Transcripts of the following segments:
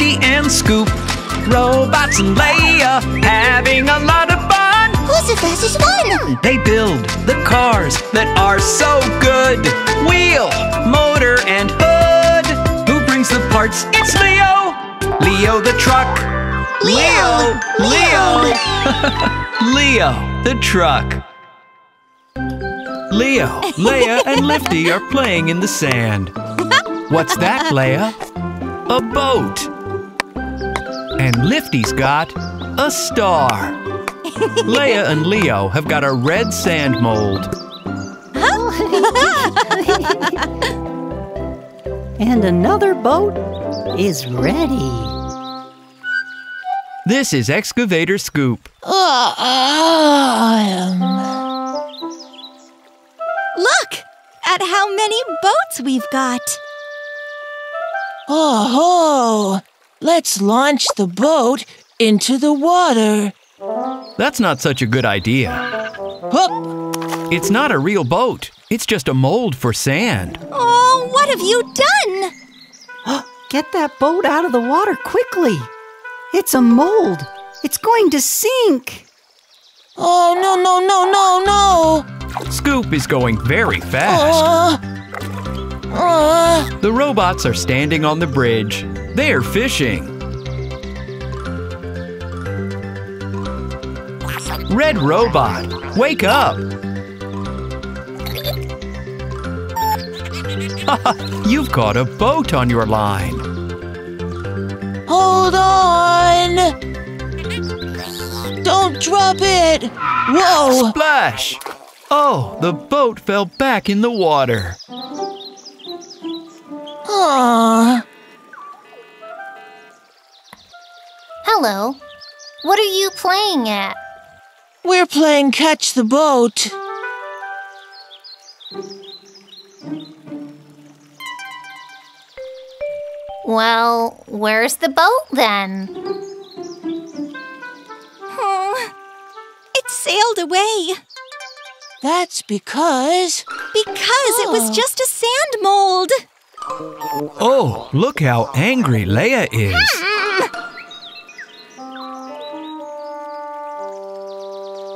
And Scoop. Robots and Lea having a lot of fun. Who's the fastest one? They build the cars that are so good. Wheel, motor, and hood. Who brings the parts? It's Leo. Leo the truck. Leo, Leo. Leo the truck. Leo, Lea, and Lifty are playing in the sand. What's that, Lea? A boat. And Lifty's got a star. Lea and Leo have got a red sand mold. And another boat is ready. This is Excavator Scoop. Uh, um, Look at how many boats we've got. oh, let's launch the boat into the water. That's not such a good idea. Hup. It's not a real boat. It's just a mold for sand. Oh, what have you done? Get that boat out of the water quickly. It's a mold. It's going to sink. Oh, no, no, no, no, no. Scoop is going very fast. Uh, uh, The robots are standing on the bridge. They're fishing. Red Robot, wake up! You've caught a boat on your line. hold on. Don't drop it. Whoa. Splash! Oh, the boat fell back in the water. Aw. Hello. What are you playing at? We're playing catch the boat. Well, where's the boat then? Oh, it sailed away That's because. because it was Oh. just a sand mold. Oh, look how angry Lea is.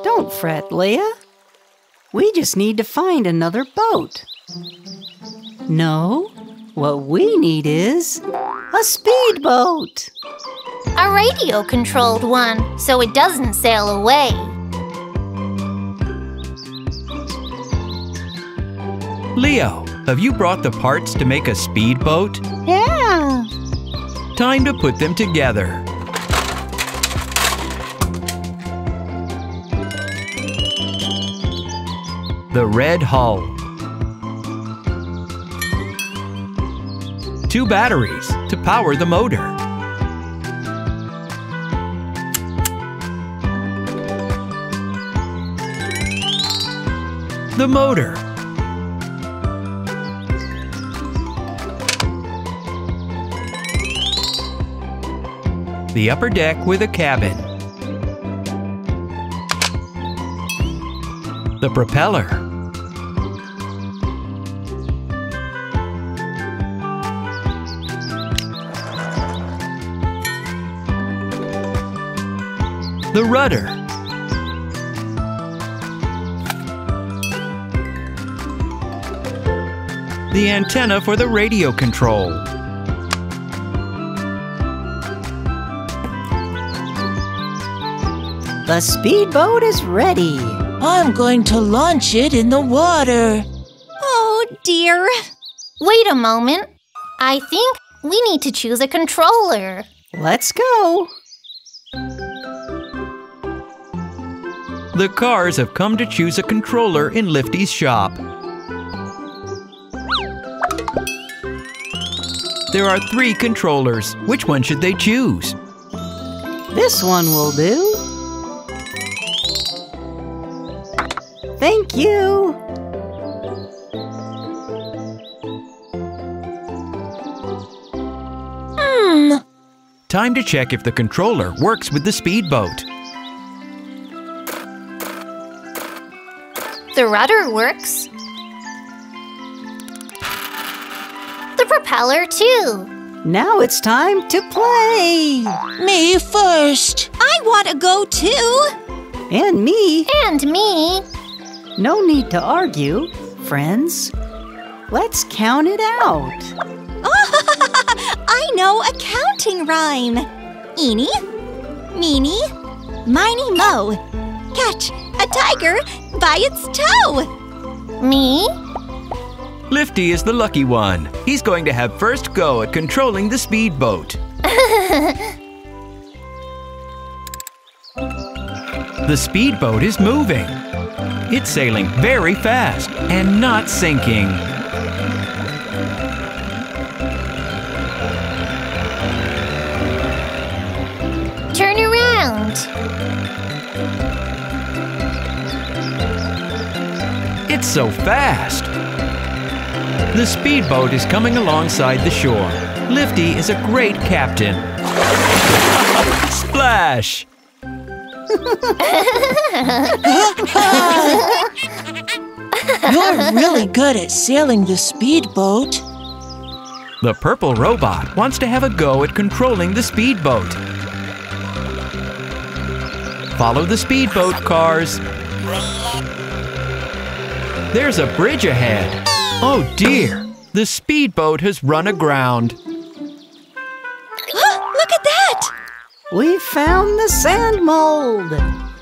Don't fret, Lea. We just need to find another boat. No, what we need is a speedboat. A radio controlled one, so it doesn't sail away. Leo, have you brought the parts to make a speedboat? Yeah. Time to put them together. The red hull. Two batteries to power the motor. The motor. The upper deck with a cabin. The propeller. The rudder. The antenna for the radio control. The speedboat is ready. I'm going to launch it in the water. Oh dear. Wait a moment. I think we need to choose a controller. Let's go. The cars have come to choose a controller in Lifty's shop. There are three controllers. Which one should they choose? This one will do. Thank you. Hmm. Time to check if the controller works with the speedboat. The rudder works. The propeller, too. Now it's time to play! Me first. I want to go too. And me. And me. No need to argue, friends. Let's count it out. I know a counting rhyme. Eeny, meeny, miny, mo. Catch a tiger by its toe. Me. Lifty is the lucky one. He's going to have first go at controlling the speedboat. the speedboat is moving. It's sailing very fast and not sinking. Turn around. It's so fast. The speedboat is coming alongside the shore. Lifty is a great captain. Splash! You're really good at sailing the speedboat. The purple robot wants to have a go at controlling the speedboat. Follow the speedboat cars. There's a bridge ahead. Oh dear, the speedboat has run aground. We found the sand mold.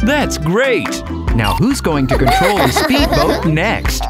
That's great. Now who's going to control the speedboat next?